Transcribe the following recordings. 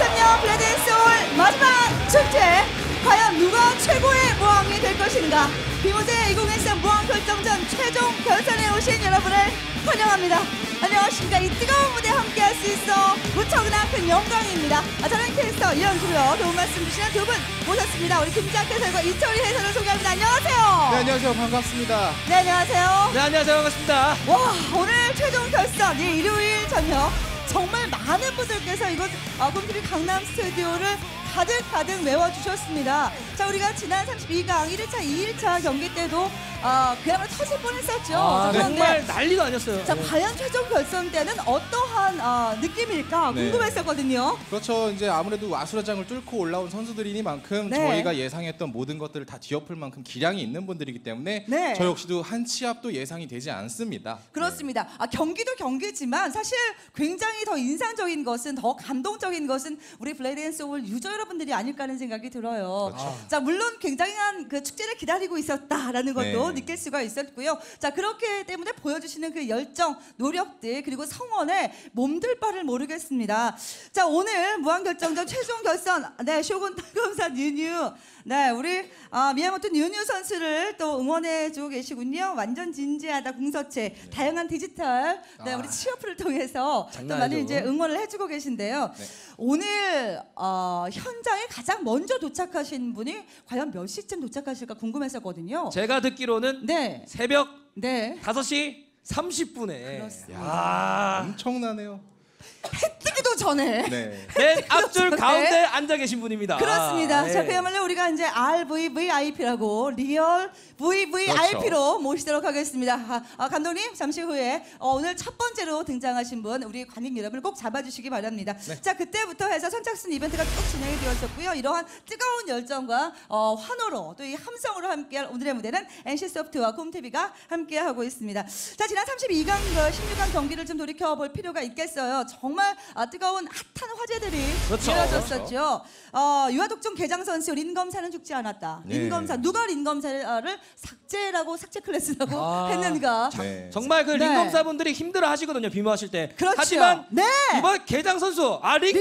2023년 블레드앤 소울 마지막 축제. 과연 누가 최고의 무왕이 될 것인가? 비무제 2023 무왕 결정전 최종 결선에 오신 여러분을 환영합니다. 안녕하십니까. 이 뜨거운 무대 함께 할 수 있어 무척이나 큰 영광입니다. 아, 저는 캐스터 이현주요. 도움 말씀 주시는 두 분 모셨습니다. 우리 김지학 해설과 이철희 해설을 소개합니다. 안녕하세요. 네 안녕하세요. 반갑습니다. 네 안녕하세요. 네 안녕하세요. 반갑습니다. 와 오늘 최종 결선 이 일요일 저녁 정말 많은 분들께서 이곳 어, 곰TV 강남 스튜디오를 가득 가득 메워주셨습니다. 자 우리가 지난 32강 1일차 2일차 경기 때도 어, 그야말로 터질 뻔했었죠. 자, 아, 그런데 정말 난리도 아니었어요. 자 과연 최종 결선 때는 어떠한 어, 느낌일까 네. 궁금했었거든요. 그렇죠. 이제 아무래도 아수라장을 뚫고 올라온 선수들이니만큼 네. 저희가 예상했던 모든 것들을 다 뒤엎을 만큼 기량이 있는 분들이기 때문에 네. 저 역시도 한 치 앞도 예상이 되지 않습니다. 그렇습니다. 아, 경기도 경기지만 사실 굉장히 더 인상적인 것은 더 감동적인 것은 우리 블레이드 앤 소울 유저 여러분들이 아닐까 하는 생각이 들어요. 그렇죠. 자 물론 굉장한 그 축제를 기다리고 있었다라는 것도 네. 느낄 수가 있었고요. 자 그렇기 때문에 보여주시는 그 열정, 노력들 그리고 성원에 몸둘 바를 모르겠습니다. 자 오늘 무한결정전 최종 결선 네 쇼군 탈검사 뉴뉴 네 우리 아, 미야모토 뉴뉴 선수를 또 응원해 주고 계시군요. 완전 진지하다 궁서체 다양한 디지털 네 아. 우리 취업을 통해서 또 장난 많이. 이제 응원을 해주고 계신데요. 네. 오늘 어, 현 장에 가장 먼저 도착하신 분이 과연 몇 시쯤 도착하실까 궁금했었거든요. 제가 듣기로는 네, 새벽 네. 5시 30분에 그렇습니다. 야. 엄청나네요. 뜨기도 전에. 네. 맨 앞줄 네. 가운데 앉아 계신 분입니다. 그렇습니다. 네. 자, 그야말로 우리가 이제 RVVIP라고 리얼 VVIP로 그렇죠. 모시도록 하겠습니다. 아, 아, 감독님 잠시 후에 어, 오늘 첫 번째로 등장하신 분 우리 관객 여러분을 꼭 잡아주시기 바랍니다. 네. 자, 그때부터 해서 선착순 이벤트가 쭉 진행이 되었었고요. 이러한 뜨거운 열정과 어, 환호로 또 이 함성으로 함께할 오늘의 무대는 NC 소프트와 곰TV가 함께하고 있습니다. 자, 지난 32강, 16강 경기를 좀 돌이켜 볼 필요가 있겠어요. 정말 아, 뜨거운 핫한 화제들이 그렇죠. 이어졌었죠. 어, 유아독종 개장 선수 린검사는 죽지 않았다. 네. 린검사 누가 린검사를 삭제라고 삭제 클래스라고 아, 했는가? 네. 정말 그 네. 링검사분들이 힘들어 하시거든요. 비모하실 때. 그렇죠. 하지만 네. 이번 개장 선수 아 이번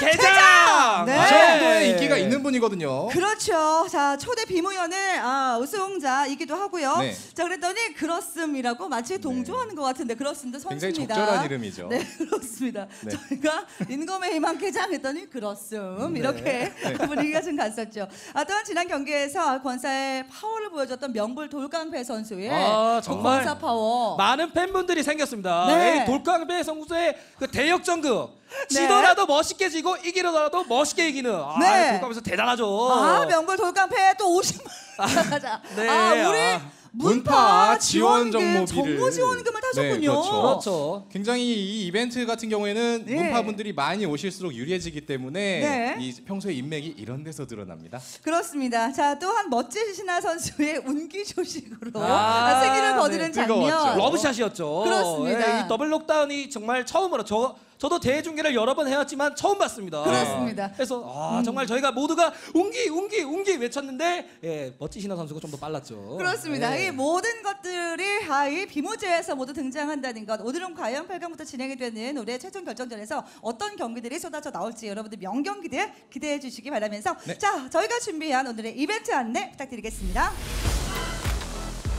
개장! 네. 이 정도의 인기가 있는 분이거든요. 그렇죠. 자 초대 비무연의 아, 우승자이기도 하고요. 네. 자 그랬더니 그렇음이라고 마치 동조하는 것 같은데 그렇습니다. 굉장히 선수입니다. 적절한 이름이죠. 네 그렇습니다. 네. 저희가 인검의 희망 개장 했더니 그렇음 네. 이렇게 분위기가 좀 갔었죠. 아, 또한 지난 경기에서 권사의 파워를 보여줬던 명불 돌강패 선수의 아, 정말 권사 파워. 많은 팬분들이 생겼습니다. 네. 이 돌강배 선수의 그 대역 전극. 네. 지더라도 멋있게 지고 이기더라도 멋있게 이기는. 아, 네. 돌강배 선수 대단하죠. 아 명불 돌강패 또 50만 가자. 네. 아 우리 아. 문파 지원 정모비를. 정모 지원금을 타셨군요. 네, 그렇죠. 그렇죠. 굉장히 이 이벤트 같은 경우에는 네. 문파분들이 많이 오실수록 유리해지기 때문에 네. 이 평소에 인맥이 이런 데서 드러납니다. 그렇습니다. 자 또한 멋진 신하 선수의 운기 조식으로 아, 승리를 거두는 네, 장면. 뜨거웠죠. 러브샷이었죠. 그렇습니다. 예, 이 더블 록다운이 정말 처음으로 저 저도 대중계를 여러 번 해왔지만 처음 봤습니다. 그렇습니다. 그래서 아, 정말 저희가 모두가 운기 운기 운기 외쳤는데 예, 멋진 신하 선수가 좀 더 빨랐죠. 그렇습니다. 예. 이 모든 것들이 아, 이 비무제에서 모두 등장한다는 것. 오늘은 과연 8강부터 진행이 되는 올해 최종 결정전에서 어떤 경기들이 쏟아져 나올지 여러분들 명경기들 기대해 주시기 바라면서 네. 자 저희가 준비한 오늘의 이벤트 안내 부탁드리겠습니다.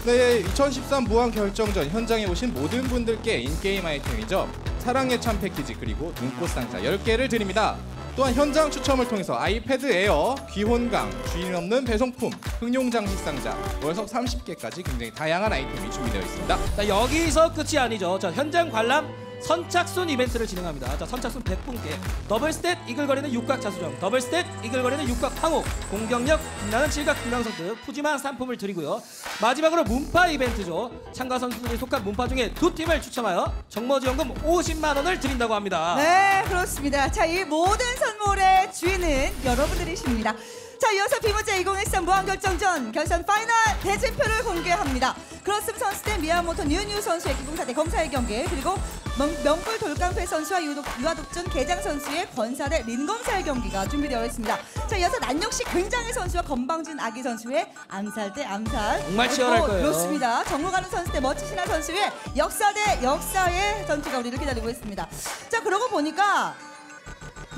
네, 2013 무왕 결정전 현장에 오신 모든 분들께 in-game 아이템이죠. 사랑의 참 패키지 그리고 눈꽃 상자 10개를 드립니다. 또한 현장 추첨을 통해서 아이패드 에어, 귀혼강, 주인 없는 배송품, 흥용 장식 상자, 월석 30개까지 굉장히 다양한 아이템이 준비되어 있습니다. 자, 여기서 끝이 아니죠. 자, 현장 관람 선착순 이벤트를 진행합니다. 자, 선착순 100분께 double stat 이글거리는 육각 자수정, double stat 이글거리는 육각 황옥, 공격력 빛나는 칠각 금강석 등 푸짐한 상품을 드리고요. 마지막으로 문파 이벤트죠. 참가 선수들이 속한 문파 중에 두 팀을 추첨하여 정모지원금 50만 원을 드린다고 합니다. 네, 그렇습니다. 자, 이 모든 선물의 주인은 여러분들이십니다. 자, 이어서 비무제 2013 무왕결정전 결선 final 대진표를 공개합니다. 크로스 선수 대 미야모토 뉴뉴 선수의 기공사 대 검사의 경기 그리고 명, 명불 돌강패 선수와 유독, 유아독전 개장 선수의 권사 대 린검사의 경기가 준비되어 있습니다. 자, 이어서 난역시 굉장의 선수와 건방진 아기 선수의 암살 대 암살 정말 치열할 거예요. 그렇습니다. 정무가는 선수 대 멋지신한 선수의 역사 대 역사의 전투가 우리를 기다리고 있습니다. 자, 그러고 보니까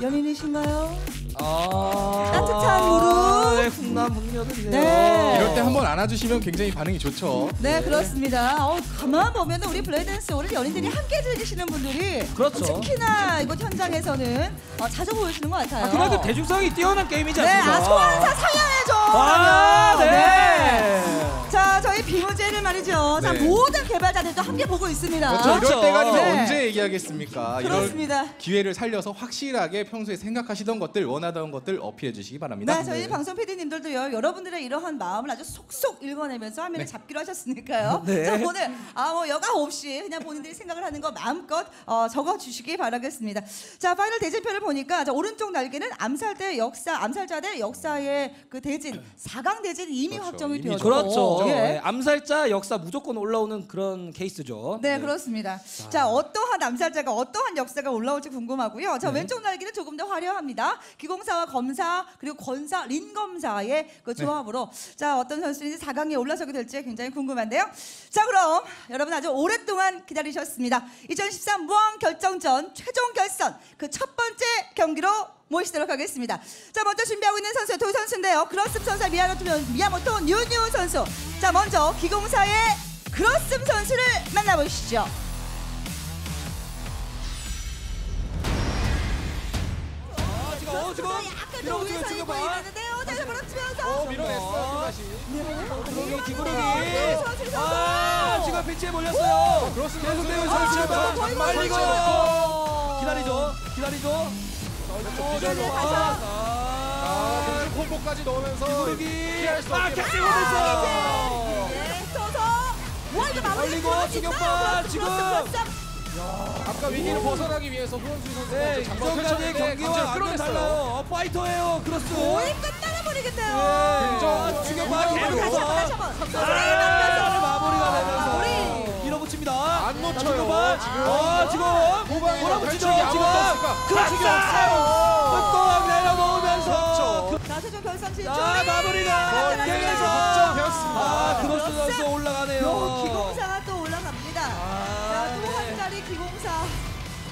연인이신가요? 아, 따뜻한 무릎. 네, 훈남 훈녀들이네요. 네. 이럴 때 한번 안아주시면 굉장히 반응이 좋죠. 네, 그렇습니다. 어, 가만 보면 우리 블레이댄스 오늘 연인들이 함께 즐기시는 분들이 그렇죠. 특히나 이곳 현장에서는 어, 자주 보여주는 것 같아요. 아, 그만큼 대중성이 뛰어난 게임이지 네, 않습니까? 아, 소환사 사양해줘. 아, 하면. 네. 자, 저희 비무제를 말이죠. 자, 네. 모든 개발자들도 함께 보고 있습니다. 그렇죠. 그렇죠. 이럴 때가 아니면 네. 언제 얘기하겠습니까? 그렇습니다. 이럴 기회를 살려서 확실하게 평소에 생각하시던 것들, 원하던 것들 어필해 주시기 바랍니다. 네, 저희 방송 PD님들도요. 여러분들의 이러한 마음을 아주 속속 읽어내면서 화면에 잡기로 하셨으니까요. 네. 자, 오늘 아 뭐 여과 없이 그냥 본인들이 생각을 하는 거 마음껏 어, 적어주시기 바라겠습니다. 자, final 대진표를 보니까 자, 오른쪽 날개는 암살대 역사, 암살자대 역사의 그 대진, 4강 대진 이미 그렇죠. 확정이 되었고, 그렇죠. 예. 네, 암살자 역사 무조건 올라오는 그런 케이스죠. 네, 그렇습니다. 자, 어떠한 암살자가 어떠한 역사가 올라올지 궁금하고요. 네. 자, 왼쪽 날개는 조금 더 화려합니다. 기공사와 검사 그리고 권사, 린 검사의 그 네. 조합으로 자, 어떤 선수들이 4강에 올라서게 될지 굉장히 궁금한데요. 자, 그럼 여러분 아주 오랫동안 기다리셨습니다. 2013 무왕 결정전 최종 결선 그 첫 번째 경기로 모시도록 하겠습니다. 자, 먼저 준비하고 있는 선수 두 선수인데요. 크로스 선수 미야모토, 미야모토 뉴뉴 선수. 자, 먼저 기공사의 크로스 선수를 만나보시죠. 아, 지금 어, 지금 약간 밀어붙이고 위에서 지금 입고 봐. 있는데요. 다시 밀어치면서 어, 밀어냈어요, 다시. 기구르기. 아, 지금 피치에 몰렸어요. 그렇습 계속 선수. 되고 아, 설치해서 거의 말리고. 어. 기다리죠. 기다리죠. 어, 네, 네, 다시 아, 아, 공중 콤보까지 넣으면서. 피할 수 아, 없게 캐치 막아. 못했어. 네, 서서. 와, 이거 마무리 걸리고 들어갈 수 충격파 지금. 아까 위기를 벗어나기 위해서 후원수 선수가 네, 장관 이전까지 펼쳤는데 경기와 완전. 달라요. 어, 파이터예요. 크로스. 거의 끝나가 버리겠네요. 아, 충격파 다시 계속 한번, 서 다시 한번. 아, 마무리가 되면서 안 놓쳐요, 자, 충격파. 지금. 어, 지금 후방에 몰아붙이죠. 지금 없어요. 뚜껑 내려놓으면서 그렇죠. 자, 최종 결선 진출. 자, 마무리가 네, 되면서 확정되었습니다. 아, 크로스 선수 올라가네요. 요 기공사가 또 올라갑니다. 아, 자, 또 네. 한 자리 기공사.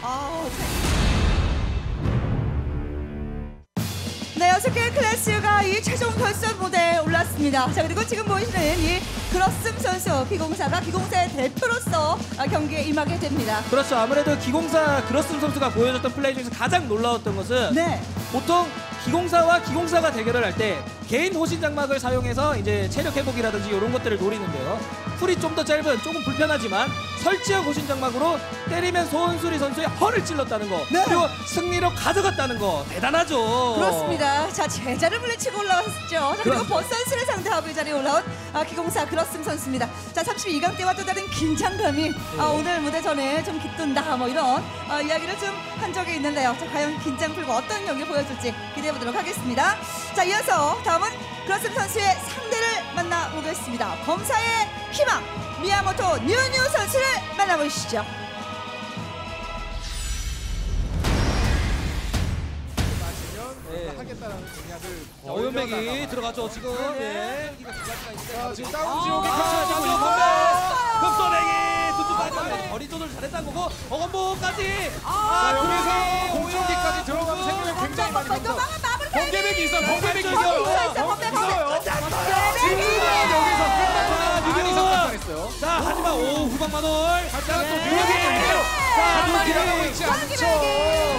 아우, 참. 네, 여섯 개의 클래스가 이 최종 결선 무대에 올랐습니다. 자, 그리고 지금 보이시는 이 그러슴 선수 기공사가 기공사의 대표로서 아, 경기에 임하게 됩니다. 그렇죠. 아무래도 기공사 그러슨 선수가 보여줬던 플레이 중에서 가장 놀라웠던 것은 네. 보통 기공사와 기공사가 대결을 할 때 개인 호신 장막을 사용해서 이제 체력 회복이라든지 이런 것들을 노리는데요. 풀이 좀 더 짧은 조금 불편하지만 설치형 호신 장막으로 때리면 소은수리 선수의 허를 찔렀다는 거 네. 그리고 승리로 가져갔다는 거 대단하죠. 그렇습니다. 자, 제자를 물리치고 올라왔죠. 자, 그리고 그럼. 버 선수를 상대하고 이 자리에 올라온 아, 기공사 그 러슴 선수입니다. 자, 32강 때와 또 다른 긴장감이 아, 오늘 무대 전에 좀 깃든다 뭐 이런 아, 이야기를 좀 한 적이 있는데요. 자, 과연 긴장 풀고 어떤 경기 보여줄지 기대해 보도록 하겠습니다. 자, 이어서 다음은 그러슴 선수의 상대를 만나보겠습니다. 검사의 희망 미야모토 뉴뉴 선수를 만나보시죠. 네. 하겠다라는 공약을 자, 오연백이 들어가죠 지금. 네. 자, 지금 다운 지옥이 아, 펼쳐지고 자, 있는데 급소랭이 두투까지 거리 조절 잘했다는 거고 어건보까지 자, 여기서 오야, 들어가면. 생명력 굉장히 많이 감소. 번개백이 있어요. 번개백이 있어요. 번개. 있어요. 번개백이. 지금은 여기서 끝나면 지금. 상관했어요. 자 하지만 오 후방만월 자, 또 네. 누르기예요. 자 하지만 기다리고 있지 않죠.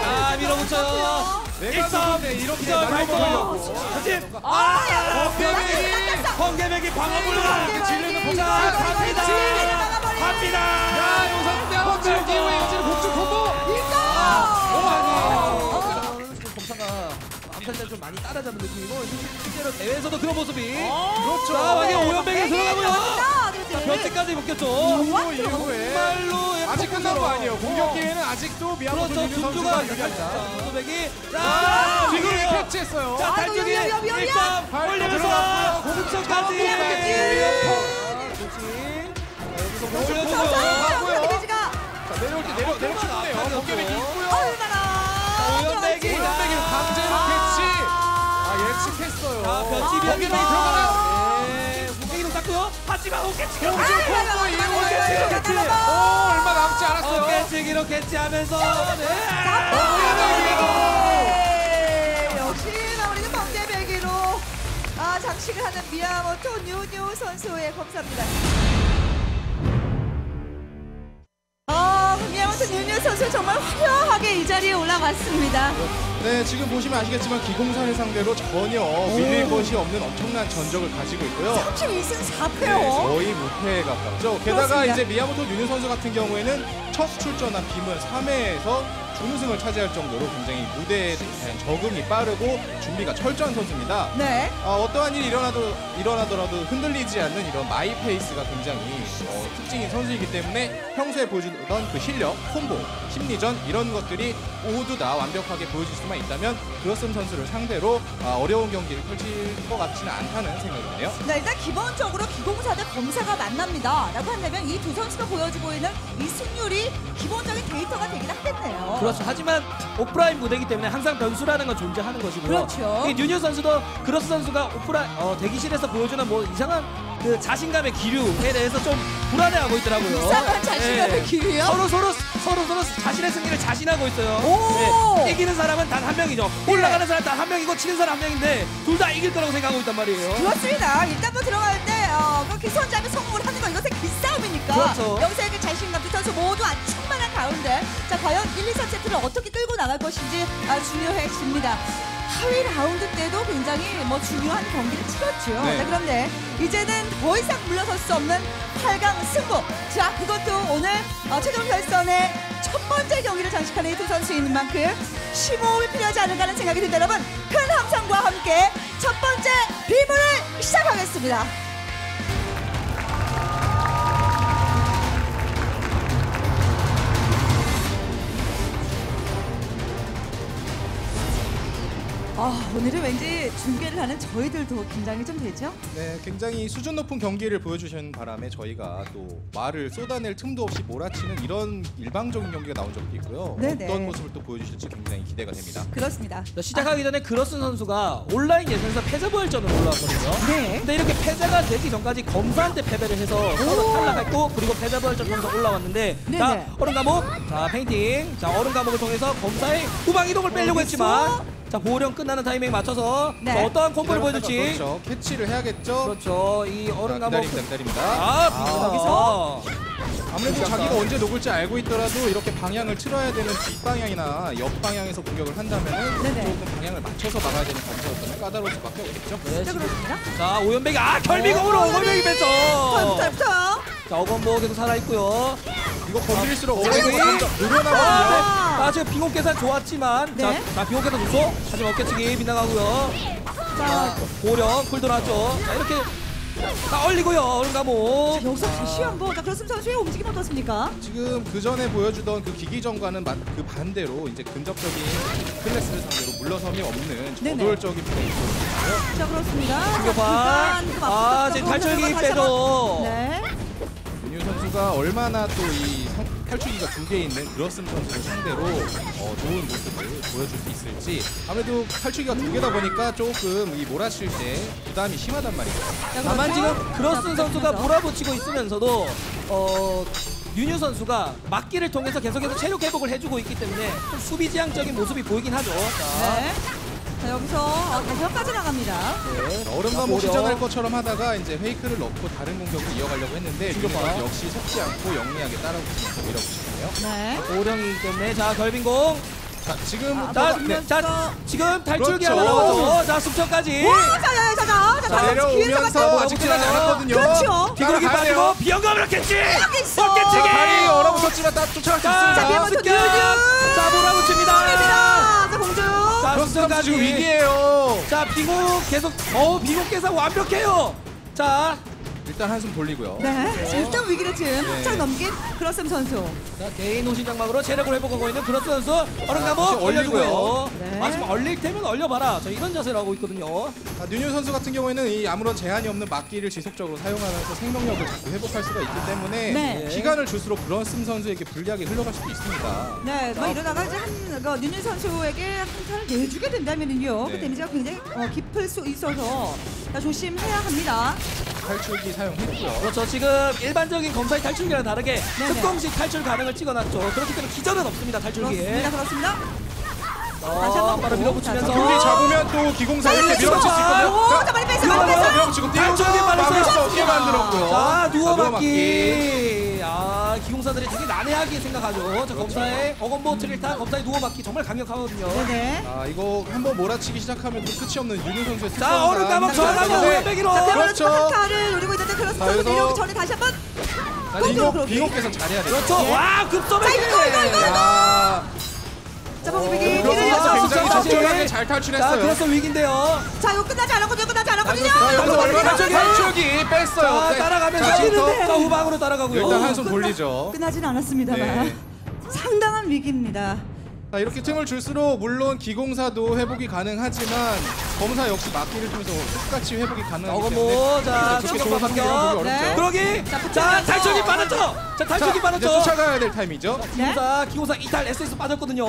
아 밀어붙여요 내가 누군데 이렇게 날려먹으려고. 그치 아, 번개백이 번개백이 방어물로. 지르는 자 갑니다. 갑니다 야, 다운 지옥 이후에 이어지는 공중 콤보. 검사가 암살자를 좀 많이 따라잡는 느낌이고 실제로 대회에서도 그런 모습이 그렇죠. 자 만약에 오연백이 들어가고요. 변태까지 묶였죠 그 이후에 정말로 아직 끝난 거 아니에요. 공격 기회는 아직도 미야모토 그렇죠 둔주가 선수가 유리합니다. 오연백이 자, 자 지금 캐치했어요. 자, 아, 달쪽이 위험, 위험, 위험, 1점 발 올리면서. 여기서 자, 내려올 때 내려. 번개백이 있고요. 얼마나 오연백이. 오연백이 강제로 캐치. 아, 예측했어요. 자, 변치 번개백이 들어가나요? 마, 오겠지. 공주 콤보 이후에 오겠지. 오 얼마 남지 않았어요. 오겠지 이렇겠지 하면서. 네. 네. 역시나 우리는 번개베기로 장식을 하는 미야모토 뉴뉴 선수의 검사입니다. 아, 미야모토 뉴뉴 선수 정말 화려하게 이 자리에 올라왔습니다. 네, 지금 보시면 아시겠지만 기공사를 상대로 전혀 밀릴 것이 없는 엄청난 전적을 가지고 있고요. 32승 4패요. 네, 거의 무패에 가깝죠. 게다가 그렇습니다. 이제 미야모토 뉴뉴 선수 같은 경우에는 첫 출전한 비무제에서 준우승을 차지할 정도로 굉장히 무대에 대한 적응이 빠르고 준비가 철저한 선수입니다. 네. 어, 떠한 일이 일어나도, 일어나더라도 흔들리지 않는 이런 my pace가 굉장히 어, 특징인 선수이기 때문에 평소에 보여주던 그 실력, 콤보, 심리전 이런 것들이 모두 다 완벽하게 보여줄 수만 있다면 그로슨 선수를 상대로 아, 어려운 경기를 펼칠 것 같지는 않다는 생각이 드네요. 네, 일단 기본적으로 기공사 대 검사가 만납니다. 라고 한다면 이 두 선수가 보여주고 있는 이 승률이 기본적인 데이터가 되긴 하겠네요. 그렇죠. 하지만 오프라인 무대이기 때문에 항상 변수라는 건 존재하는 것이고요. 그렇죠. 이 뉴뉴 선수도 그로스 선수가 오프라인 어, 대기실에서 보여주는 뭐 이상한 그 자신감의 기류에 대해서 좀 불안해하고 있더라고요. 이상한 자신감의 기류요? 서로 서로 서로 서로 자신의 승리를 자신하고 있어요. 오! 네, 이기는 사람은 단 한 명이죠. 네. 올라가는 사람 단 한 명이고 치는 사람 한 명인데 둘 다 이길 거라고 생각하고 있단 말이에요. 그렇습니다. 일단 뭐 들어갈 때 어, 그 기선제압에 성공을 하는 건 이것의 기싸움이니까 그렇죠. 여기서 그 자신감 두 선수 모두 안 충만한 가운데 자 과연 1, 2, 3세트를 어떻게 끌고 나갈 것인지 아, 중요해집니다. 하위 라운드 때도 굉장히 뭐 중요한 경기를 치렀죠. 네. 자, 그런데 이제는 더 이상 물러설 수 없는 8강 승부. 자 그것도 오늘 어, 최종 결선의 첫 번째 경기를 장식하는 이두 선수인 만큼 심호흡이 필요하지 않은가 하는 생각이 듭니다. 여러분 큰 함성과 함께 첫 번째 비문을 시작하겠습니다. 아, 오늘은 왠지 중계를 하는 저희들도 긴장이 좀 되죠? 네, 굉장히 수준 높은 경기를 보여주신 바람에 저희가 또 말을 쏟아낼 틈도 없이 몰아치는 이런 일방적인 경기가 나온 적도 있고요. 네네. 어떤 모습을 또 보여주실지 굉장히 기대가 됩니다. 그렇습니다. 자, 시작하기 전에 그렇슴 선수가 온라인 예선에서 패자 부활전을 올라왔거든요. 네. 근데 이렇게 패자가 되기 전까지 검사한테 패배를 해서 서로 탈락했고 그리고 패자 부활전 통해서 올라왔는데 네네. 자 얼음 감옥 자 페인팅 자 얼음 감옥을 통해서 검사의 후방 이동을 빼려고 여기서? 했지만 자 보호령 끝나는 타이밍 맞춰서 네. 자, 어떠한 콤보를 기다렸다가 보여줄지 그렇죠. 캐치를 해야겠죠. 그렇죠 이 얼음 자, 감옥 기다립니다, 기다립니다. 아 빙하 여기서? 아무래도 시작과. 자기가 언제 녹을지 알고 있더라도 이렇게 방향을 틀어야 되는 뒷방향이나 옆방향에서 공격을 한다면 네네. 조금 방향을 맞춰서 막아야 되는 때문에 까다로울 수밖에 없겠죠. 네, 자, 지금. 그렇습니다. 자 오연백이 아 결미공으로 어, 오연백이 뺐죠 부터 자 어건보 계속 살아있고요 이거 건드릴수록 자, 어려운. 점점 아, 늘어나거든요. 네. 아 지금 빙옥 계산 좋았지만 네. 자, 자 빙옥 계산 좋소 하지만 어깨치기 빗나가고요 자 고령 쿨 돌아왔죠 자 이렇게 자 얼리고요 자, 여기서 다시 한 번 자, 그렇습니다. 선수의 움직임 어떻습니까? 지금 그 전에 보여주던 그 기기전과는 마- 그 반대로 이제 근접적인 클래스를 상대로 물러섬이 없는 네네. 저돌적인 플레이. 자, 그렇습니다. 공격반. 아, 지금 탈출기 빼도. 네. 뉴뉴 선수가 얼마나 또 이 탈출기가 두 개 있는 그렇슴 선수를 상대로 어, 좋은 모습을 보여줄 수 있을지 아무래도 탈출기가 두 개다 보니까 조금 이 몰아칠 때 부담이 심하단 말이죠. 자, 다만? 지금 그러슨 자, 선수가. 몰아붙이고 있으면서도 어 윤유 선수가 막기를 통해서 계속해서 체력 회복을 해주고 있기 때문에 좀 수비지향적인 모습이 보이긴 하죠 자, 네. 자, 여기서 어, 다시 한까지 나갑니다. 네. 얼음과 자, 뭐. 시전할 것처럼 하다가 이제 페이크를 넣고 다른 공격을 이어가려고 했는데. 선수 역시 속지 않고 영리하게 따라붙이면서 밀어붙이네요. 네. 고령이기 때문에 자 결빙공 자 지금 아, 자, 네. 자 지금 탈출기 그렇죠. 하나 남았죠 자 숙청까지 와, 자, 자, 자, 자, 자, 자, 자, 내려오면서 아직 끝나지 않았거든요. 그렇죠. 비둘기. 빠지고 비영감을 겠지 여기 있어. 어깨치기 다리 얼어붙었지만 딱 쫓아갈 수 자, 있습니다. 자, 습격 몰아붙입니다 자, 자, 숙청까지 지금 위기예요. 자 비곡 계속 어 비곡 계산 완벽해요. 자 일단 한숨 돌리고요. 네. 자, 일단 위기를 지금 네. 한창 넘긴 그러셈 선수. 자, 개인 호신 장막으로 체력을 회복하고 있는 그로스 선수 얼음 다시 감옥 얼리고요. 올려주고요. 네. 마지막 얼릴 테면 얼려봐라. 저 이런 자세를 하고 있거든요. 자, 뉴뉴 선수 같은 경우에는 이 아무런 제한이 없는 막기를 지속적으로 사용하면서 생명력을 자꾸 회복할 수가 있기 때문에 네. 시간을 줄수록 그런슨 선수에게 불리하게 흘러갈 수도 있습니다. 네, 뭐 이러다가 이제 한, 그, 윤윤 선수에게 한 타를 내주게 된다면은요, 그 네. 데미지가 굉장히 어, 깊을 수 있어서 자, 조심해야 합니다. 탈출기 사용했고요. 그렇죠. 지금 일반적인 검사의 탈출기랑 다르게 네네. 특공식 탈출 가능을 찍어놨죠. 그렇기 때문에 기전은 없습니다. 탈출기에. 그렇습니다, 그렇습니다. 다시 한 번 바로 보고. 밀어붙이면서. 자, 경기 잡으면 또 기공사 이렇게 빨리 밀어붙일 수 있거든요. 오, 자, 빨리 뺐어, 빨리 뺐어. 밀어붙이고 뛰어서. 막을 수 없게 만들었고요. 자, 누워 자, 맞기. 아, 기 공사들이 되게 난해하게 생각하죠. 자, 검사의 어건보 트릴타, 검사의 누워 맞기 정말 강력하거든요. 네네. 아 이거 한번 몰아치기 시작하면 또 끝이 없는 윤우 선수의 자, 전하고 하는데 왼백이로. 자, 그렇죠. 그렇죠. 한타를 노리고 있는데 크로스 자, 선수 여기서- 내려오기 전에 다시 한번 자, 또 이거 그렇게. 비공께서 잘해야 돼요. 그렇죠. 예. 와, 급소매. 자, 이거, 이거, 이거, 이거. 자, 뒤를 그래서 이어서 굉장히. 적절하게 잘 자, 탈출했어요. 그래서 위기인데요. 자, 이거 끝나지 않았거든요. 끝나지 않았거든요. 자, 얼마나 자, 탈출기 뺐어요. 자, 네. 따라가면서 자, 지금부터 자, 후방으로 따라가고요. 일단 한손 돌리죠. 끝나진 않았습니다만 네. 상당한 위기입니다. 자, 이렇게 틈을 줄수록 물론 기공사도 회복이 가능하지만 검사 역시 막기를 통해서 똑같이 회복이 가능하기 때문에 뭐, 자, 상대를 반격. 네. 그러기. 자, 자. 탈출기 빠졌죠. 자, 탈출기 빠졌죠. 쫓아가야 될 타임이죠. 네. 기공사, 기공사 이탈 SS 빠졌거든요.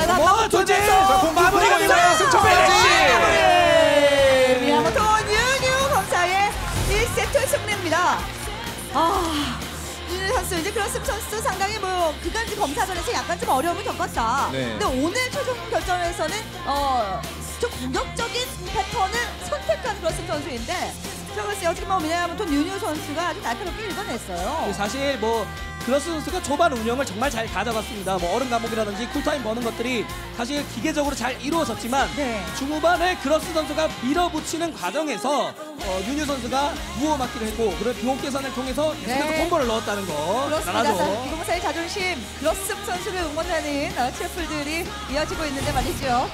자, 나 뭐, 조제. 자, 공격 마무리가. 되나요? 승천까지. 네. 미야모토 뉴뉴 검사의 1세트 승리입니다. 아, 뉴뉴 선수 이제 크로스 선수 상당히 뭐 그간지 검사전에서 약간 좀 어려움을 겪었다. 네. 근데 오늘 최종 결정에서는 어, 좀 공격적인 패턴을 선택한 크로스 선수인데 자, 글쎄요. 어떻게 보면 미야모토 뉴뉴 선수가 아주 날카롭게 읽어냈어요. 사실 뭐 그렇슴 선수가 초반 운영을 정말 잘 가져갔습니다. 뭐 얼음 감옥이라든지 쿨타임 버는 것들이 사실 기계적으로 잘 이루어졌지만 네. 중후반에 그렇슴 선수가 밀어붙이는 과정에서 어, 뉴뉴 선수가 누워 막기를 했고 그리고 비용 계산을 통해서 계속해서 네. 콤보를 넣었다는 거 그렇습니다. 기공사의 자존심, 그렇슴 선수를 응원하는 어, 치어풀들이 이어지고 있는데 말이죠.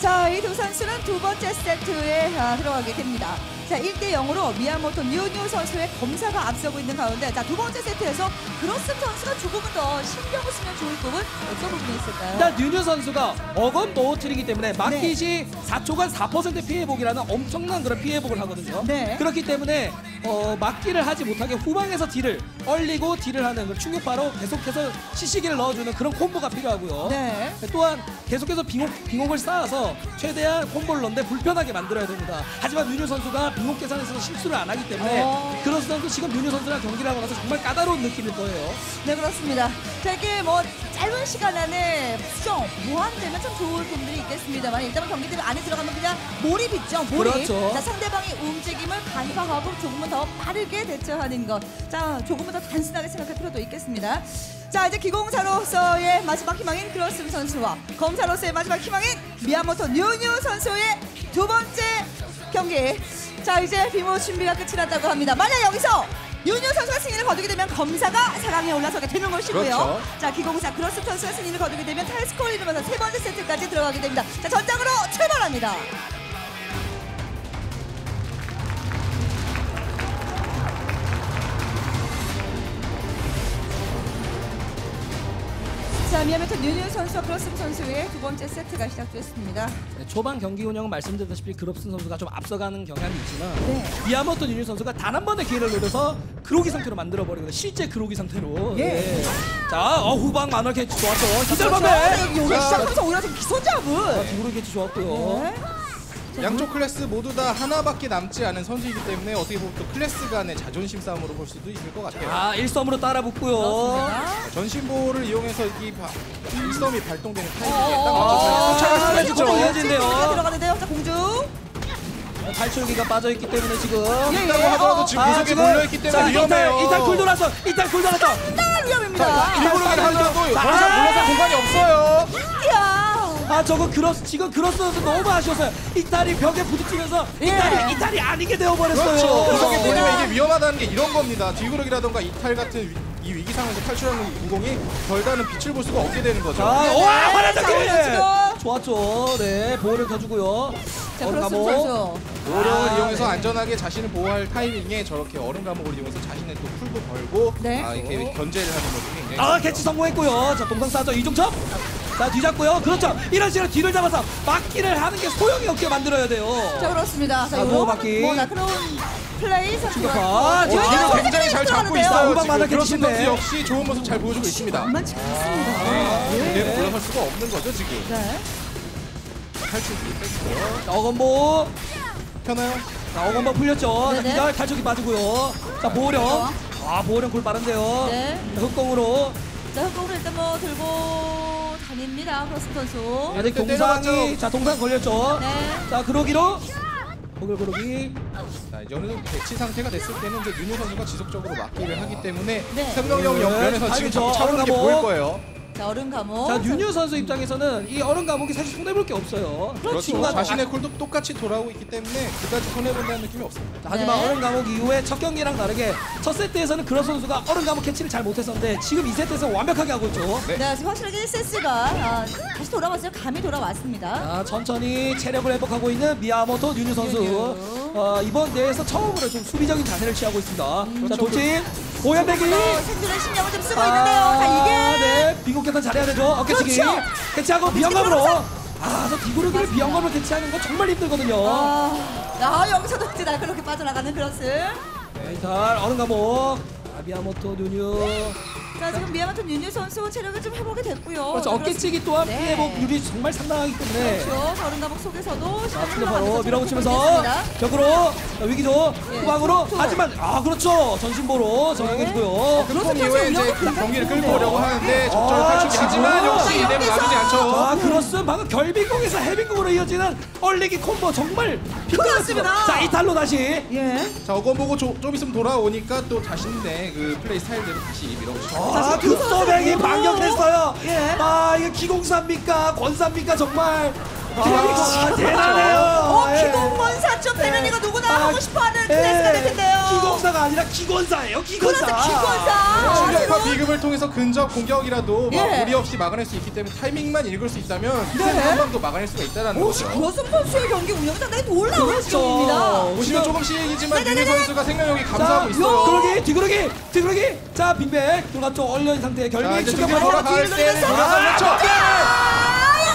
자, 이 두 선수는 두 번째 세트에 아, 들어가게 됩니다. 자, 1대 0으로 미야모토 뉴뉴 선수의 검사가 앞서고 있는 가운데 자, 두 번째 세트에서 그렇슴 선수가 조금은 더 신경을 쓰면 좋을 부분 어떤 부분이 있을까요? 일단 뉴뉴 선수가 어건 노트리기 때문에 막기 시 4초간 4% 피 회복이라는 엄청난 그런 피 회복을 하거든요. 네. 그렇기 때문에 어, 막기를 하지 못하게 후방에서 딜을 얼리고 딜을 하는 그 충격파로 계속해서 CC기를 넣어주는 그런 콤보가 필요하고요. 네. 또한 계속해서 빙옥, 빙옥을 쌓아서 최대한 콤보를 넣는데 불편하게 만들어야 됩니다. 하지만 윤유 선수가 빙옥 계산에서 실수를 안 하기 때문에 어. 그런 선수 지금 윤유 선수랑 경기를 하고 나서 정말 까다로운 느낌일 거예요. 네 그렇습니다. 되게 뭐 짧은 시간 안에 수정 무한되면 참 좋을 부분들이 있겠습니다만 일단은 경기들 안에 들어가면 그냥 몰입 있죠 몰입. 그렇죠. 자 상대방의 움직임을 간파하고 조금은 더 빠르게 대처하는 것. 자 조금은 더 단순하게 생각할 필요도 있겠습니다. 자 이제 기공사로서의 마지막 희망인 그렇슴 선수와 검사로서의 마지막 희망인 미야모토 뉴뉴 선수의 두 번째 경기. 자 이제 비모 준비가 끝이 났다고 합니다. 만약 여기서 뉴뉴 선수가 승리를 거두게 되면 검사가 4강에 올라서게 되는 것이고요. 그렇죠. 자 기공사 그렇슴 선수가 승리를 거두게 되면 타이스코어를 이루면서 세 번째 세트까지 들어가게 됩니다. 자 전장으로 출발합니다. 자 미야모토 뉴뉴 선수와 그렇슴 선수의 두 번째 세트가 시작됐습니다. 네, 초반 경기 운영은 말씀드렸다시피 그렇슴 선수가 좀 앞서가는 경향이 있지만 네. 미야모토 뉴뉴 선수가 단 한 번의 기회를 노려서 그로기 상태로 만들어버리거든요. 실제 그로기 상태로. 예. 네. 자, 어, 후방 만화 캐치 좋았죠. 네, 여기 시작하면서 오히려 좀 기소잡을. 두그로 캐치 좋았고요. 네. 양쪽 클래스 모두 다 하나밖에 남지 않은 선수이기 때문에 어떻게 보면 또 클래스 간의 자존심 싸움으로 볼 수도 있을 것 같아요. 자, 1섬으로 따라붙고요. 전신보를 이용해서 이 바- 일섬이 발동되는 타이밍에 어, 딱 맞춰서 쫓아갈 수가 아, 있죠. 조금 공주 이어진대요. 들어가는데요. 자 공주. 어, 탈출기가 빠져있기 때문에 지금. 예, 있다고 예. 하더라도 지금 아, 구석에 지금- 몰려있기 때문에 자, 위험해요. 굴 돌았어. 이탈 굴 돌았어. 날 위험입니다. 자, 일부러긴 하더라도 더 이상 아! 물러설 공간이 없어요. 야. 아 저거 그로스 지금 그로스 선수 너무 아쉬웠어요. 이탈이 벽에 부딪히면서 예. 이탈이 이탈이 아니게 되어버렸어요. 그렇죠. 구석에 그렇습니다. 몰리면 이게 위험하다는 게 이런 겁니다. 뒤구르기라던가 이탈 같은 위, 이 위기 상황에서 탈출하는 무공이 별다른 빛을 볼 수가 없게 되는 거죠. 자, 네, 와 네. 화려한 자, 올려주고. 좋았죠. 네, 보호를 켜주고요. 자 얼음 감옥. 선수. 오령을 아, 이용해서 네. 안전하게 자신을 보호할 타이밍에 저렇게 얼음 감옥을 이용해서 자신의 또 풀도 벌고 네. 아, 이렇게 견제를 하는 모습이 굉장히 아. 캐치 성공했고요. 자, 동상 싸죠. 이중첩. 자, 뒤잡고요. 그렇죠. 이런 식으로 뒤를 잡아서 막기를 하는 게 소용이 없게 만들어야 돼요. 자 그렇습니다. 자 자, 이거 보호받기. 뭐 날카로운 플레이 충격파. 어, 자, 뒤를 굉장히 잘 잡고 있어요. 지금 그로스 치시네. 선수 역시 좋은 모습 잘 보여주고 있습니다. 만만치 않습니다. 그대로 물러설 수가 없는 거죠 지금. 네. 탈출기 뺐고요. 자, 어건보. 편해요. 자, 어건보 풀렸죠. 자, 네네. 기절 탈출기 빠지고요. 자, 보호령. 아, 보호령 굴 빠른데요. 네. 자, 흑공으로. 자 흑공을 일단 뭐 들고 아닙니다. 크로스 선수. 아직 동상이 때려봤죠. 자 동상 걸렸죠. 네. 자 그러기로 고글 고르기 자, 이제 어느 정도 대치 상태가 됐을 때는 이제 윤호 선수가 지속적으로 막기를 하기 때문에 네. 생명력 네, 면에서 지금 차오르는 게 보일. 거예요. 자 얼음 감옥. 자 윤유 선수 입장에서는 이 얼음 감옥이 사실 손해볼 게 없어요. 그렇죠. 친구가 자신의 쿨도 똑같이 돌아오고 있기 때문에 그다지 손해본다는 느낌이 없습니다. 자, 하지만 네. 얼음 감옥 이후에 첫 경기랑 다르게 첫 세트에서는 그런 선수가 얼음 감옥 캐치를 잘 못했었는데 지금 이 세트에서 완벽하게 하고 있죠. 네. 네, 지금 확실하게 1세스가 아, 다시 돌아왔어요. 감이 돌아왔습니다. 자, 천천히 체력을 회복하고 있는 미야모토 윤유 선수. 윤유. 어, 이번 대회에서 처음으로 좀 수비적인 자세를 취하고 있습니다. 자, 그렇죠. 오연배기. 또 생존의 신경을 좀 쓰고 있는데요. 자, 이게 네, 비공격한 잘해야 되죠. 어깨치기. 그렇죠. 캐치하고 비영감으로. 그렇죠. 아, 저 비구르기를 비영감으로 캐치하는 거 정말 힘들거든요. 아, 아 여기서도 이제 날카롭게 빠져나가는 크로스. 네, 자, 얼음 감옥. 아, 미야모토 윤유. 자, 지금 미야마토 윤유 선수 체력을 좀 회복이 됐고요. 그렇죠. 어깨치기 또한 네. 피해복률이 정말 상당하기 때문에. 그렇죠. 자, 얼음 감옥 속에서도 자, 시간을 바로 흘러가면서 밀어붙이면서. 격으로 자, 위기죠 예, 후방으로 툭툭. 하지만 아 그렇죠 전신보로 정행해주고요 그렇죠. 그 이후에 이제 경기를 끌고. 오려고 하는데 적절한 아, 탈출이 지금. 하지만 역시 자, 이대로. 놔두지 않죠. 아 크로스 방금 결빙공에서 해빙공으로 이어지는 얼리기 콤보 정말 그렇습니다. 핑크였습니다 자 이탈로 다시 예. 자, 어거 보고 조- 좀 있으면 돌아오니까 또 자신의 그 플레이 스타일대로 다시 밀어붙이죠. 아 급소백이 두 선수 반격했어요 예. 아 이거 기공사입니까 권사입니까 정말 아, 기공사. 대단해요 어, 예. 기공권사 좀 되면 이거 누구나 아, 하고 싶어하는 예. 클래스가 될 텐데요. 기공사가 아니라 기권사예요 기권사 그렇죠, 기권사. 충격파 지금 비급을 통해서 근접 공격이라도 막 예. 무리 없이 막아낼 수 있기 때문에 타이밍만 읽을 수 있다면 네. 한 방도 막아낼 수가 있다는 오, 거죠. 고승 선수의 경기 운영이 상당히 놀라운 그렇죠. 지경입니다. 보시면 조금씩이지만 네네네네. 윤희 선수가 생명력이 자, 감소하고 있어요. 그러기 뒤그러기 뒤그러기 자 빈백 들어갔죠 얼려 상태 바로 돌아갈 뒤를 때는 돌려서 돌아가면서 아,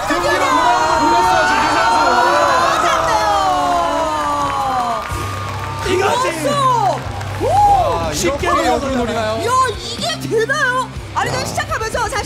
등뒤로 양쪽이야. 돌아오는 걸 보였어요, 지금 윤 선수. 이거지 아, 넘어가나요? 역으로 노리나요? 야 이게 되나요? 아니 전 시작하면서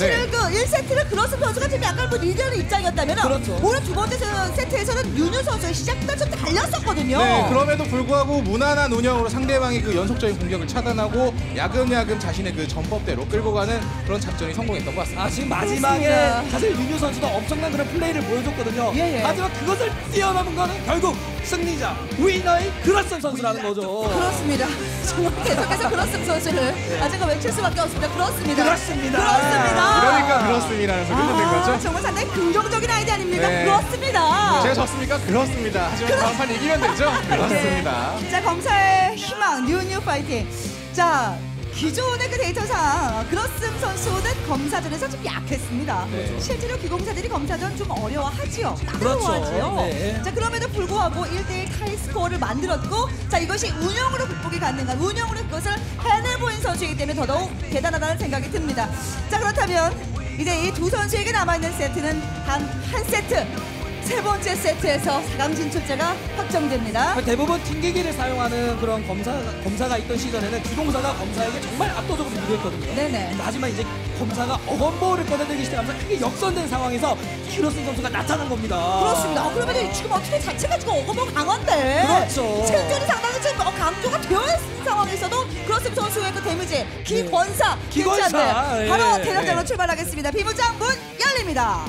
사실은 네. 그 1세트를 크로스 선수가 지금 약간 뭐 리드하는 입장이었다면 그렇죠. 오늘 두 번째 세- 세트에서는 뉴뉴 선수의 시작부터 좀 달렸었거든요. 네, 그럼에도 불구하고 무난한 운영으로 상대방의 그 연속적인 공격을 차단하고 야금야금 자신의 그 전법대로 끌고 가는 그런 작전이 성공했던 것 같습니다. 아 지금 마지막에 그렇습니다. 사실 뉴뉴 선수도 엄청난 그런 플레이를 보여줬거든요 예, 예. 하지만 그것을 뛰어넘은 거는 결국 승리자 winner의 그렇슴 선수라는 거죠 그렇습니다. 정말 계속해서 그렇슴 선수를 아직은 외칠 수밖에 없습니다. 그렇습니다. 그렇습니다. 그렇습니다. 그러니까 그렇습니다라는 소리를 낸 아, 거죠. 정말 상당히 긍정적인 아이디 아닙니까? 네. 그렇습니다. 제가 졌습니까? 그렇습니다. 하지만 다음 판 이기면 되죠? 그렇습니다. 네. 자 검사의 희망 뉴뉴 파이팅. 자 기존의 그 데이터상 그렇슴 선수는 검사전에서 좀 약했습니다. 네. 실제로 기공사들이 검사전 좀 어려워하지요. 그렇죠. 따라워하지요. 네. 자 그럼에도 불구하고 1대1 타이 스코어를 만들었고 자 이것이 운영으로 극복이 가능한 운영으로 그것을 해내보인 선수이기 때문에 더더욱 대단하다는 생각이 듭니다. 자 그렇다면 이제 이 두 선수에게 남아있는 세트는 단 한 세트. 세 번째 세트에서 4강 진출자가 확정됩니다. 대부분 튕기기를 사용하는 그런 검사, 검사가 있던 시절에는 기동사가 검사에게 정말 압도적으로 유리했거든요 네네. 하지만 이제 검사가 어건보를 꺼내들기 시작하면서 크게 역선된 상황에서 키로슨 선수가 나타난 겁니다 그렇습니다. 어, 그러면 지금 어떻게 자체가 지금 어거버 강한데. 그렇죠. 체력전이 상당히 지금 어, 강조가 되어 있는 상황에서도 크로스 선수의 그 데미지 기권사 네. 기권사. 예. 바로 대략장으로 네. 출발하겠습니다. 비무장 문 열립니다.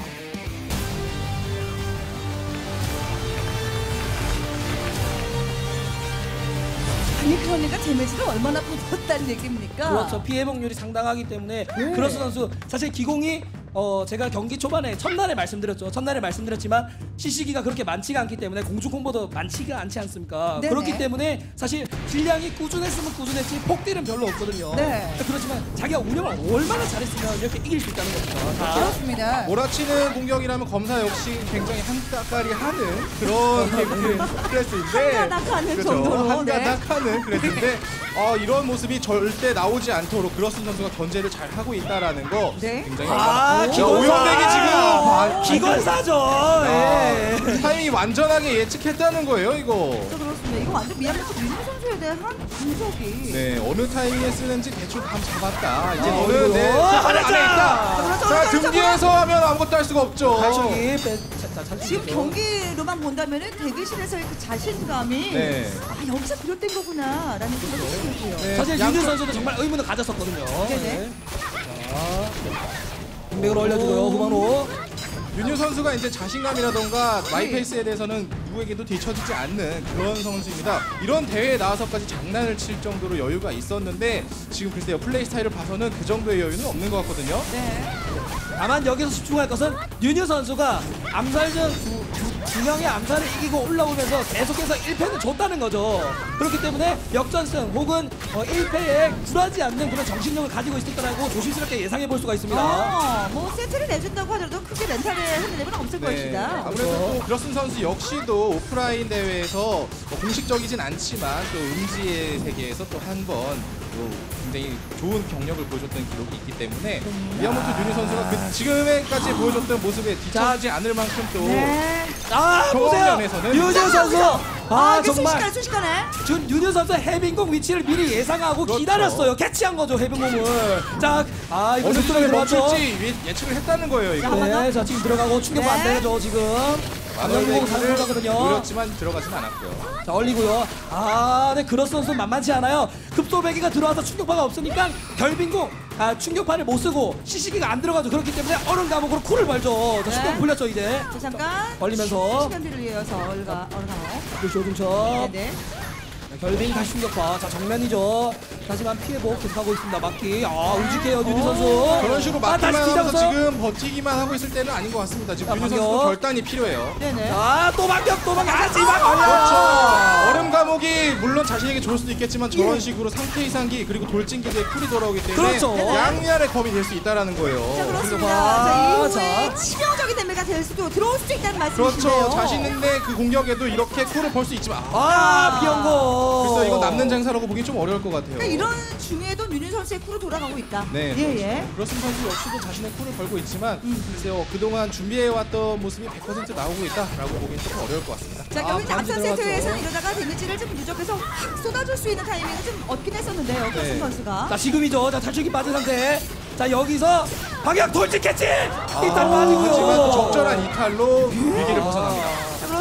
아니 그러니까 데미지를 얼마나 받았다는 얘기입니까? 그렇죠. 피해 복률이 상당하기 때문에 네. 그렇슴 선수 사실 기공이 어 제가 경기 초반에 첫날에 말씀드렸죠. 첫날에 말씀드렸지만 CC기가 그렇게 많지가 않기 때문에 공중 콤보도 많지가 않지 않습니까? 네네. 그렇기 때문에 사실 딜량이 꾸준했으면 꾸준했지 폭딜은 별로 없거든요. 네. 그렇지만 자기가 운영을 얼마나 잘했으면 이렇게 이길 수 있다는 겁니다. 자, 그렇습니다. 몰아치는 공격이라면 검사 역시 굉장히 한가까리 하는 그런 그 클래스인데 한가닥하는 그죠? 정도로, 한가닥하는 클래스인데 어, 이런 모습이 절대 나오지 않도록 그러슨 선수가 견제를 잘 하고 있다라는 거 네. 굉장히 아, 야, 기권사. 오영백이 지금 아, 기관사죠. 예. 아, 타이밍이 완전하게 예측했다는 거예요 이거. 또 그렇습니다. 이거 완전 미얀마트 민우 선수에 대한 분석이. 네 어느 타이밍에 쓰는지 대충 감 잡았다. 이제 어, 너는 그리고 내 사활 안에. 있다. 자 등 뒤에서 하면 아무것도 할 수가 없죠. 발차기 빼. 자, 자, 자, 지금 자, 경기로만 본다면 은 대기실에서의 그 자신감이 네. 아 여기서 비롯된 거구나 라는 생각이 들고요. 네, 사실 양- 뉴뉴 선수도 정말 의문을 가졌었거든요. 네네. 네. 자, 백으로 올려주고요. 후방으로. 뉴뉴 선수가 이제 자신감이라던가 my 네. pace에 대해서는 누구에게도 뒤처지지 않는 그런 선수입니다. 이런 대회에 나와서까지 장난을 칠 정도로 여유가 있었는데 지금 글쎄요 플레이 스타일을 봐서는 그 정도의 여유는 없는 것 같거든요. 네. 다만 여기서 집중할 것은 윤유 선수가 암살전 두, 두, 두 명의 암살을 이기고 올라오면서 계속해서 1패는 줬다는 거죠. 그렇기 때문에 역전승 혹은 어, 1패에 굴하지 않는 그런 정신력을 가지고 있을 거라고 조심스럽게 예상해 볼 수가 있습니다. 어, 뭐 세트를 내준다고 하더라도 크게 멘탈에 흔들림은 없을 것이다. 네. 아무래도 또 그러슨 선수 역시도 오프라인 대회에서 뭐 공식적이진 않지만 또 음지의 세계에서 또 한번 굉장히 좋은 경력을 보여줬던 기록이 있기 때문에 미야모토 윤희 선수가 그 지금까지 보여줬던 모습에 뒤처지지 않을 만큼 또 네. 아 보세요! 윤유 선수! 아, 아 정말. 순식간에 순식간에. 준 윤유 선수 해빙공 위치를 미리 예상하고 그렇죠. 기다렸어요. 캐치한 거죠 해빙공을. 자아 이거 어느 멈출지 예- 예측을 했다는 거예요 이거. 네, 자 지금 들어가고 충격파 안 네. 되죠 지금 마늘베이크를 사용하거든요 노렸지만 들어가진 않았고요. 자 올리고요 아 네 그로스 선수 만만치 않아요 급소배기가 들어와서 충격파가 없으니까 결빙공 아 충격파를 못 쓰고 시시기가 안 들어가죠 그렇기 때문에 얼음 감옥으로 쿨을 벌죠 자 네. 충격 풀렸죠 이제 자, 잠깐. 벌리면서. 시간 뒤를 이어서 얼가 얼가. 그렇죠 오중첩 네 네. 결빙 다시 충격파 자 정면이죠 하지만 피해복 계속하고 있습니다 막기 아 우직해요 윤희 선수 그런 식으로 아, 다시 막기만 하면서. 지금 버티기만 하고 있을 때는 아닌 것 같습니다. 지금 자, 반격. 선수도 결단이 필요해요. 네네. 자또 반격 또 반격 하지만 그렇죠. 얼음 감옥이 물론 자신에게 좋을 수도 있겠지만 저런 예. 식으로 상태 이상기 그리고 돌진기에 쿨이 돌아오기 때문에 그렇죠. 양면의 검이 될 수 있다라는 자 거예요. 그렇습니다. 봐. 자 이후에 자. 치명적인 데미가 될 수도 들어올 수도 있다는 말씀이신데요. 그렇죠. 자신 있는데 그 공격에도 이렇게 쿨을 벌 수 있지만 아, 아 비연고 글쎄 이건 남는 장사라고 보기 좀 어려울 것 같아요. 그러니까 이런 중에도 윤희 선수의 쿠로 돌아가고 있다. 네, 예 예. 그렇습 선수 역시도 자신의 쿨을 벌고 있지만 음. 글쎄요 그동안 준비해왔던 모습이 100% 나오고 있다라고 보기엔 조금 어려울 것 같습니다. 자 아, 결국 반지 앞선. 세트에서는 이러다가 데미지를 좀 누적해서 확 쏟아줄 수 있는 타이밍을 좀 얻긴 했었는데요. 네. 크로슨 선수가. 자 지금이죠 자 탈출기 빠진 상태 자 여기서 방향 돌진 캐치 일단 아, 빠지고요 하지만 또 적절한 이탈로 위기를 벗어납니다.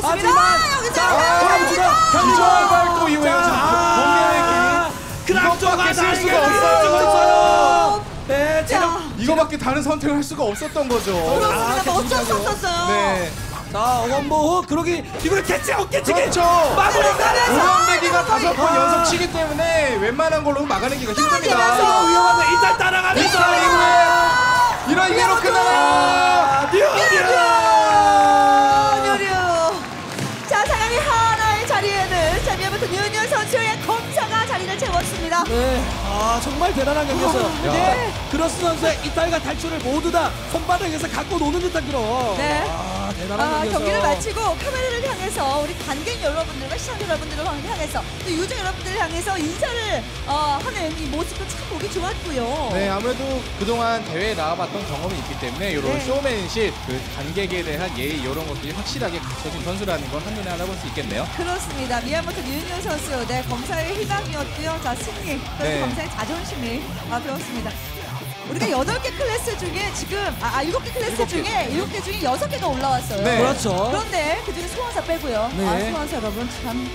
자, 그렇습니다. 하지만 여기서 자 돌아붙이고 기절 발도 이후에 자, 지금 그랑조가 이것밖에 쓸 수가 없어요. 네 자, 체력 이거밖에 다른 선택을 할 수가 없었던 거죠. 그렇습니다. 아, 뭐 어쩔 수. 없었어요. 네. 자 어건보호 그러기 이걸 캐치 어깨치기 그렇죠. 마무리 오연배기가 다섯 번 연속 치기 때문에 웬만한 걸로 막아내기가 자 힘듭니다. 위험한데 일단 따라가면서 이후에 이런 이로 끝나나요? 아, 뉴뉴 뉴뉴. 네, 아 정말 대단한 경기였어요. 야. 네, 크로스 선수의 이탈과 탈출을 모두 다 손바닥에서 갖고 노는 듯한 그런. 네. 아 아. 경기를 마치고 카메라를 향해서 우리 관객 여러분들과 시청자 여러분들을 향해서 또 유저 여러분들을 향해서 인사를 어, 하는 이 모습도 참 보기 좋았고요. 네, 아무래도 그동안 대회에 나와봤던 경험이 있기 때문에 이런 네. 쇼맨십, 그 관객에 대한 예의 이런 것들이 확실하게 갖춰진 선수라는 걸 한눈에 알아볼 수 있겠네요. 그렇습니다. 미야모토 뉴뉴 선수, 네 검사의 희망이었고요. 자 승리, 네. 검사의 자존심을 아, 배웠습니다. 우리가 여덟 개 클래스 중에 지금 아, 아 일곱 개 클래스 일곱 개. 중에 일곱 개 중에 여섯 개가 올라왔어요. 네. 그렇죠. 그런데 그 중에 소환사 빼고요. 네. 아, 소환사 여러분 참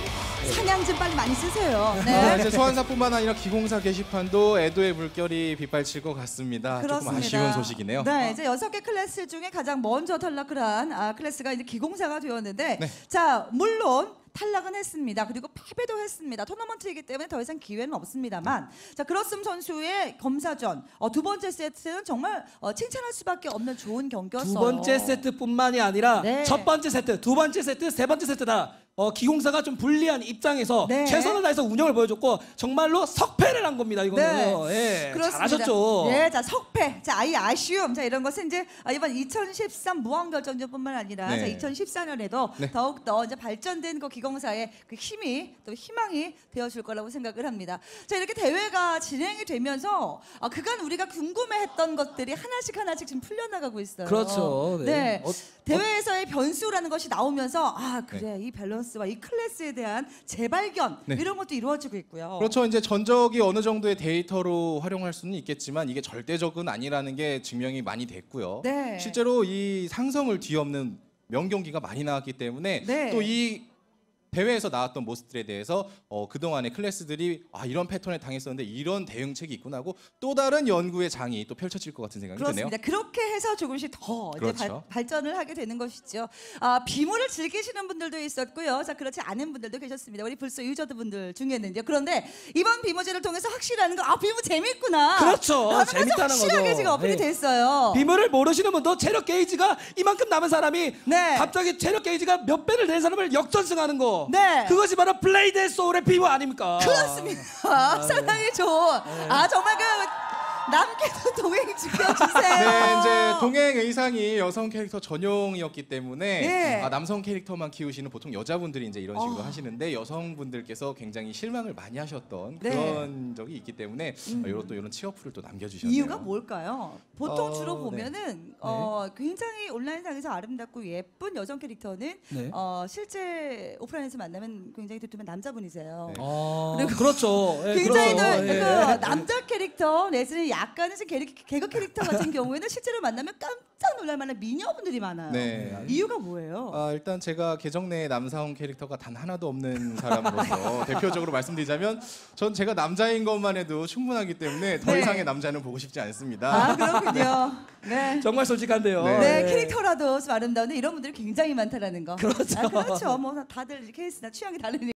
사냥 좀 빨리 많이 쓰세요. 네, 네. 이제 소환사뿐만 아니라 기공사 게시판도 애도의 물결이 빗발칠 것 같습니다. 그렇습니다. 조금 아쉬운 소식이네요. 네, 이제 여섯 개 클래스 중에 가장 먼저 탈락을 한 아, 클래스가 이제 기공사가 되었는데, 네. 자 물론. 탈락은 했습니다. 그리고 패배도 했습니다. 토너먼트이기 때문에 더 이상 기회는 없습니다만, 자 그로슨 선수의 검사전 어, 두 번째 세트는 정말 어, 칭찬할 수밖에 없는 좋은 경기였어요. 두 번째 세트뿐만이 아니라 네. 첫 번째 세트, 두 번째 세트, 세 번째 세트 다 어, 기공사가 좀 불리한 입장에서 네. 최선을 다해서 운영을 보여줬고 정말로 석패를 한 겁니다. 이거는 예, 그렇습니다. 잘하셨죠. 네, 자 석패, 자 아이 아쉬움, 자 이런 것은 이제 아, 이번 2013 무한 결정전뿐만 아니라 네. 자 2014년에도 네. 더욱 더 이제 발전된 그 기공사의 그 힘이 또 희망이 되어줄 거라고 생각을 합니다. 자 이렇게 대회가 진행이 되면서 아, 그간 우리가 궁금해했던 것들이 하나씩 하나씩 지금 풀려나가고 있어요. 그렇죠. 네. 네. 어, 대회에서의 변수라는 것이 나오면서 아 그래 이 밸런스 와 이 클래스에 대한 재발견 네. 이런 것도 이루어지고 있고요. 그렇죠. 이제 전적이 어느 정도의 데이터로 활용할 수는 있겠지만 이게 절대적은 아니라는 게 증명이 많이 됐고요. 네. 실제로 이 상성을 뒤엎는 명경기가 많이 나왔기 때문에 네. 또이 대회에서 나왔던 모습들에 대해서 어, 그동안의 클래스들이 아 이런 패턴에 당했었는데 이런 대응책이 있구나 하고 또 다른 연구의 장이 또 펼쳐질 것 같은 생각이 드네요. 그렇습니다. 그렇게 해서 조금씩 더 그렇죠. 발, 발전을 하게 되는 것이죠. 아, 비무를 즐기시는 분들도 있었고요. 자, 그렇지 않은 분들도 계셨습니다. 우리 블소 유저 분들 중에는요. 그런데 이번 비무제를 통해서 확실한 거, 아, 비무 재밌구나. 그렇죠. 재밌다는 확실하게 거죠. 지금 어필이 네. 됐어요. 비무를 모르시는 분도 체력 게이지가 이만큼 남은 사람이 네. 갑자기 체력 게이지가 몇 배를 낸 사람을 역전승하는 거. 네. 그것이 바로 블레이드 소울의 비무 아닙니까? 그렇습니다. 상당히 좋은. 아, 정말 그 남기도 동행 지켜주세요. 네, 이제 동행 의상이 여성 캐릭터 전용이었기 때문에 네. 아, 남성 캐릭터만 키우시는 보통 여자분들이 이제 이런 식으로 어. 하시는데 여성분들께서 굉장히 실망을 많이 하셨던 네. 그런 적이 있기 때문에 음. 어, 이런 또 이런 취업풀을 또 남겨주셨네요. 이유가 뭘까요? 보통 어, 주로 네. 보면은 어, 굉장히 온라인상에서 아름답고 예쁜 여성 캐릭터는 네. 어, 실제 오프라인에서 만나면 굉장히 두툼한 남자분이세요. 네. 어, 그리고 그렇죠. 예, 굉장히 그렇죠. 그, 예. 그 남자 캐릭터 내지는 약간의 좀 개그, 개그 캐릭터 같은 경우에는 실제로 만나면 깜짝 놀랄 만한 미녀분들이 많아요. 네. 이유가 뭐예요? 아, 일단 제가 계정 내에 남사원 캐릭터가 단 하나도 없는 사람으로서 대표적으로 말씀드리자면 전 제가 남자인 것만 해도 충분하기 때문에 더 네. 이상의 남자는 보고 싶지 않습니다. 아 그렇군요. 네. 정말 솔직한데요. 네. 네, 캐릭터라도 좀 아름다운데 이런 분들이 굉장히 많다라는 거. 그렇죠. 아, 그렇죠. 뭐 다들 케이스나 취향이 다르니.